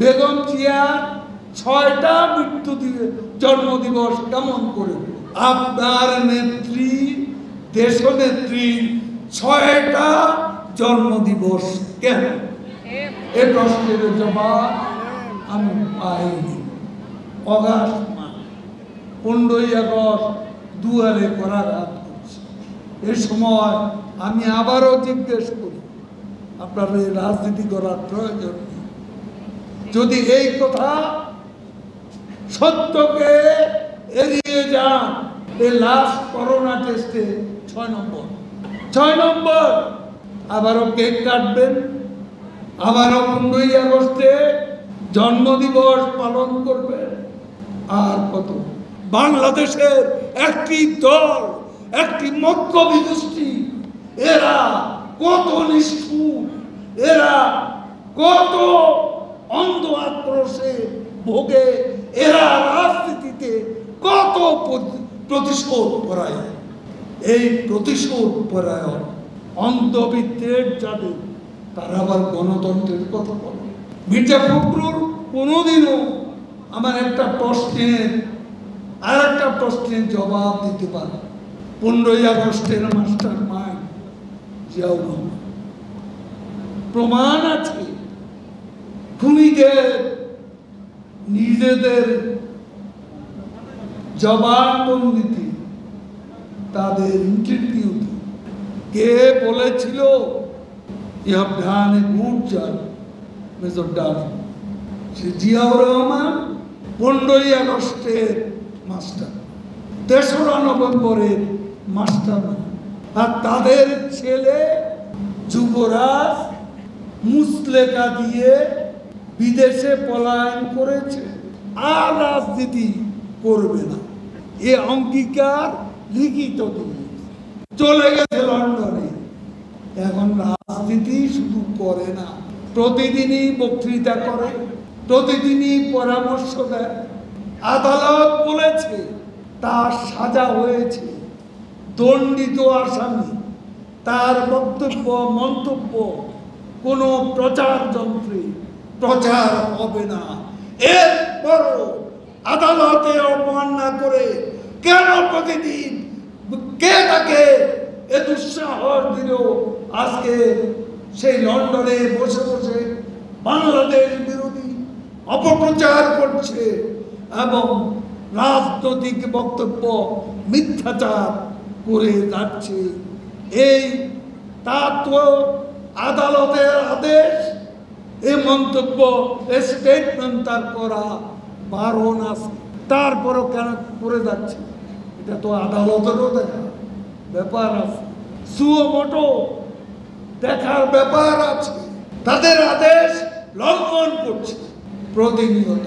বেগম জিয়া ছয়টা মৃত্যু দিবে জন্মদিবস কেমন করে? আপনার নেত্রী, দেশনেত্রী, ছয়টা জন্মদিবস কেন? এ প্রশ্নের জবাব আমি পাইনি। অগাস্ট মাস, পনেরোই আগস্ট দুয়ারে করাঘাত করছে। এ সময় আমি আবারও জিজ্ঞেস করি, আপনার এই রাজনীতি করার প্রয়োজন নেই যদি এই কথা সত্যকে এড়িয়ে যান এই লাস্ট করোনা টেস্টে ছয় নম্বর। ছয় নম্বর, আবারও কেক কাটবেন, আবারও পনেরোই আগস্টে জন্মদিবস পালন করবেন। আর কত? বাংলাদেশের একটি দল, একটি মক্কবি গোষ্ঠী এরা কত নিষ্ঠুর, এরা কত অন্ধ আক্রোশে ভোগে এরা রাজনীতিতে কত প্রতি- প্রতিশোধ পরায়ণ? এই প্রতিশোধ পরায়ণ অন্ধবিত্তের যাদের তারা আবার গণতন্ত্রের কথা বলে। মির্জা ফখরুল কোনোদিনও আমার একটা প্রশ্নের, আর একটা প্রশ্নের জবাব দিতে পারে। পনেরোই আগস্টের মাস্টার মাইন্ড জিয়াউর প্রমাণ আছে খুনিদের নিজেদের জবানবন্দিতে তাদের ইন্টারভিউতে কে বলেছিল সে জিয়াউর রহমান, পনেরোই আগস্টের মাস্টার, তেসরা নভেম্বরের মাস্টার আর তাদের ছেলে যুবরাজ, মুসলেকা দিয়ে বিদেশে পলায়ন করেছে, আর রাজনীতি করবে না। এ অঙ্গীকার লিখিত দিয়ে চলে গেছে লন্ডনে। এখন রাজনীতি শুধু করে না, প্রতিদিনই বক্তৃতা করে, প্রতিদিনই পরামর্শ দেয়। আদালত বলেছে, তার সাজা হয়েছে। দণ্ডিত আসামি, তার বক্তব্য, মন্তব্য, কোনো প্রচার যন্ত্রে প্রচার হবে না। এরপরও আদালতে অবমাননা করে কেন প্রতিদিন কে তাকে এ দুঃসাহস দিল? আজকে সেই লন্ডনে বসে বসে বাংলাদেশ বিরোধী অপপ্রচার করছে এবং রাজনৈতিক বক্তব্য মিথ্যাচার করে যাচ্ছে। এই তা তো আদালতের আদেশ। এই মন্তব্য, এ স্টেটমেন্ট তার করা বারো আছে তারপরও কেন করে যাচ্ছে? এটা তো আদালতেরও দেখা, ব্যাপার আছে। সুও মোটো দেখার ব্যাপার আছে। তাদের আদেশ লঙ্ঘন করছে। প্রতিনিয়ত।